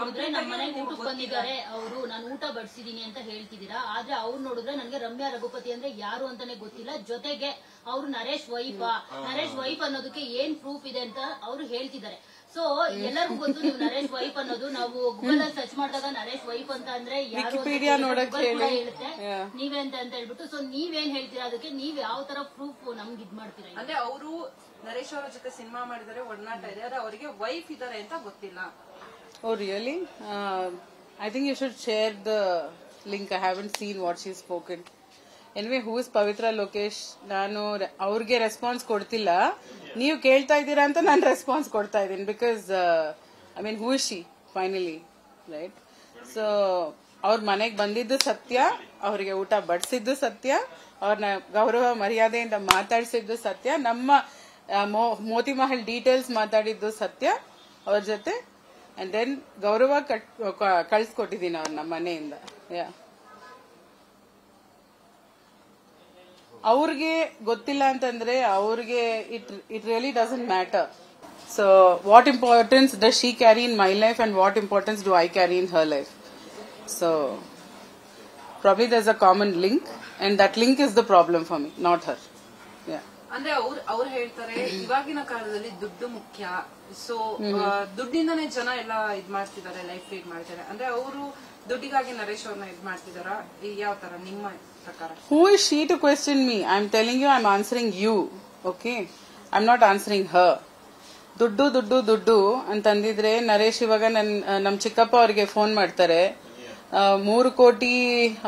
ನೋಡಿದ್ರೆ ನಮ್ಮ ಮನೆಗೆ ಊಟಕ್ಕೆ ಬಂದಿದ್ದಾರೆ. ಅವರು ನಾನು ಊಟ ಬಡಿಸಿದೀನಿ ಅಂತ ಹೇಳ್ತಿದ್ದೀರಾ? ಆದ್ರೆ ಅವ್ರು ನೋಡಿದ್ರೆ ನನ್ಗೆ ರಮ್ಯಾ ರಘುಪತಿ ಅಂದ್ರೆ ಯಾರು ಅಂತಾನೆ ಗೊತ್ತಿಲ್ಲ. ಜೊತೆಗೆ ಅವ್ರು ನರೇಶ್ ವೈಫ್. ನರೇಶ್ ವೈಫ್ ಅನ್ನೋದಕ್ಕೆ ಏನ್ ಪ್ರೂಫ್ ಇದೆ ಅಂತ ಅವ್ರು ಹೇಳ್ತಿದ್ದಾರೆ. ಸೊ ಎಲ್ಲರಿಗೂ ಗೊತ್ತು ನೀವು ನರೇಶ್ ವೈಫ್ ಅನ್ನೋದು. ನಾವು ಗೂಗಲ್ ಅಲ್ಲಿ ಸರ್ಚ್ ಮಾಡಿದಾಗ ನರೇಶ್ ವೈಫ್ ಅಂತ ಅಂದ್ರೆ ಯಾರು. ಹೇಳುತ್ತೆ. ನೀವೇ ಅಂತ ಅಂತ ಹೇಳ್ಬಿಟ್ಟು. ಸೊ ನೀವೇನ್ ಹೇಳ್ತೀರಾ? ಅದಕ್ಕೆ ನೀವ್ ಯಾವ ತರ ಪ್ರೂಫ್ ನಮ್ಗೆ ಇದ್ ಮಾಡ್ತೀರಾ ಅಂದ್ರೆ ಅವರು ನರೇಶ್ ಅವರ ಜೊತೆ ಸಿನಿಮಾ ಮಾಡಿದರೆ ಒಡನಾಟ ಇದೆ. ಆದ್ರೆ ಅವರಿಗೆ ವೈಫ್ ಇದಾರೆ ಅಂತ ಗೊತ್ತಿಲ್ಲ. Oh, really? Uh, I think you should share the link. I haven't seen what she's spoken. Anyway who is Pavitra Lokesh ನಾನು ಅವ್ರಿಗೆ ರೆಸ್ಪಾನ್ಸ್ ಕೊಡ್ತಿಲ್ಲ ನೀವು ಕೇಳ್ತಾ ಇದ್ದೀರಾ ಅಂತ ನಾನು ರೆಸ್ಪಾನ್ಸ್ ಕೊಡ್ತಾ ಇದ್ದೀನಿ because I mean who is she finally right so ಅವ್ರ ಮನೆಗೆ ಬಂದಿದ್ದು ಸತ್ಯ ಅವರಿಗೆ ಊಟ ಬಡಿಸಿದ್ದು ಸತ್ಯ ಅವ್ರನ್ನ ಗೌರವ ಮರ್ಯಾದೆಯಿಂದ ಮಾತಾಡಿಸಿದ್ದು ಸತ್ಯ ನಮ್ಮ ಮೋತಿ ಮಹಲ್ ಡೀಟೇಲ್ಸ್ ಮಾತಾಡಿದ್ದು ಸತ್ಯ ಅವ್ರ ಜೊತೆ ಅಂಡ್ ದೆನ್ ಗೌರವ ಕಟ್ ಕಳ್ಸಿಕೊಟ್ಟಿದ್ದೀನಿ ಅವ್ರು ನಮ್ಮ ಮನೆಯಿಂದ. ಯಾ ಅವ್ರಿಗೆ ಗೊತ್ತಿಲ್ಲ ಅಂತಂದ್ರೆ ಅವ್ರಿಗೆ it it really doesn't matter so what importance does she carry in my life and what importance do I carry in her life so probably there's a common link and that link is the problem for me not her ಯಾ ಅಂದ್ರೆ ಅವ್ರು ಅವ್ರು ಹೇಳ್ತಾರೆ ಇವಾಗಿನ ಕಾಲದಲ್ಲಿ ದುಡ್ಡು ಮುಖ್ಯ. So ದುಡ್ಡಿಂದನೇ ಜನ ಎಲ್ಲ ಇದ್ ಮಾಡ್ತಿದ್ದಾರೆ ಲೈಫ್ ಲೀಡ್ ಮಾಡ್ತಾರೆ ಅಂದ್ರೆ ಅವರು ದುಡ್ಡಿಗಾಗಿ ನರೇಶ್ ಅವ್ರನ್ನ ಇದ್ ಮಾಡ್ತಿದಾರ ಯಾವ ತರ ನಿಮ್ಮ ಪ್ರಕಾರ? Who is she to question me I am telling you I am answering you okay I am not answering her ದುಡ್ಡು ದುಡ್ಡು ದುಡ್ಡು ಅಂತಂದಿದ್ರೆ ನರೇಶ್ ಇವಾಗ ನನ್ ನಮ್ ಚಿಕ್ಕಪ್ಪ ಅವ್ರಿಗೆ ಫೋನ್ ಮಾಡ್ತಾರೆ. ಮೂರು ಕೋಟಿ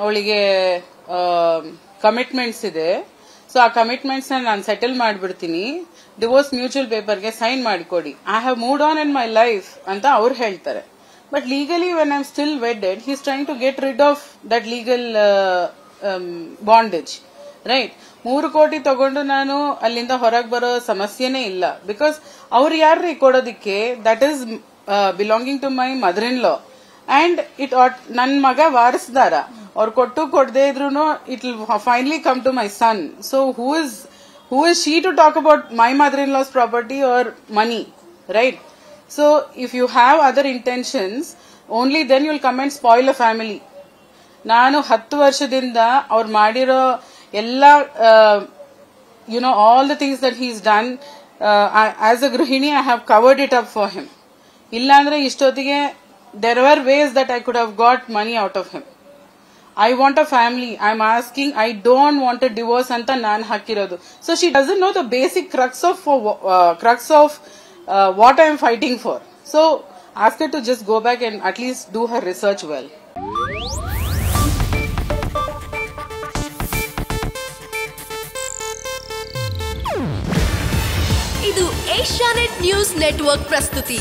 ಅವಳಿಗೆ ಕಮಿಟ್ಮೆಂಟ್ಸ್ ಇದೆ. ಸೊ ಆ ಕಮಿಟ್ಮೆಂಟ್ಸ್ ನಾನು ಸೆಟಲ್ ಮಾಡಿಬಿಡ್ತೀನಿ. ಡಿವೋರ್ಸ್ ಮ್ಯೂಚುವಲ್ ಪೇಪರ್ಗೆ ಸೈನ್ ಮಾಡಿಕೊಡಿ. I have moved on in my life ಅಂತ ಅವ್ರು ಹೇಳ್ತಾರೆ. But legally when I'm still wedded he's trying to get rid of that legal bondage right ಮೂರು ಕೋಟಿ ತಗೊಂಡು ನಾನು ಅಲ್ಲಿಂದ ಹೊರಗೆ ಬರೋ ಸಮಸ್ಯೆನೇ ಇಲ್ಲ. ಬಿಕಾಸ್ ಅವ್ರು ಯಾರ್ರಿ ಕೊಡೋದಿಕ್ಕೆ? That is belonging to my mother in law and it ನನ್ನ ಮಗ ವಾರಸ್ದಾರ. ಅವ್ರು ಕೊಟ್ಟು ಕೊಡದೆ ಇದ್ರು it finally come to my son so who is who is she to talk about my mother in law's property or money right so if you have other intentions only then you'll come and spoil a family ನಾನು ಹತ್ತು ವರ್ಷದಿಂದ ಅವ್ರು ಮಾಡಿರೋ ಎಲ್ಲ you know all the things that he's done as a ಗೃಹಿಣಿ I have covered it up for him ಇಲ್ಲಾಂದ್ರೆ ಇಷ್ಟೊತ್ತಿಗೆ there are ways that I could have got money out of him I want a family I am asking I don't want a divorce ಅಂತ ನಾನು ಹಾಕಿರೋದು. So she doesn't know the basic crux of crux of what I am fighting for so ask to just go back and at least do her research well ಇದು Asianet news network ಪ್ರಸ್ತುತಿ.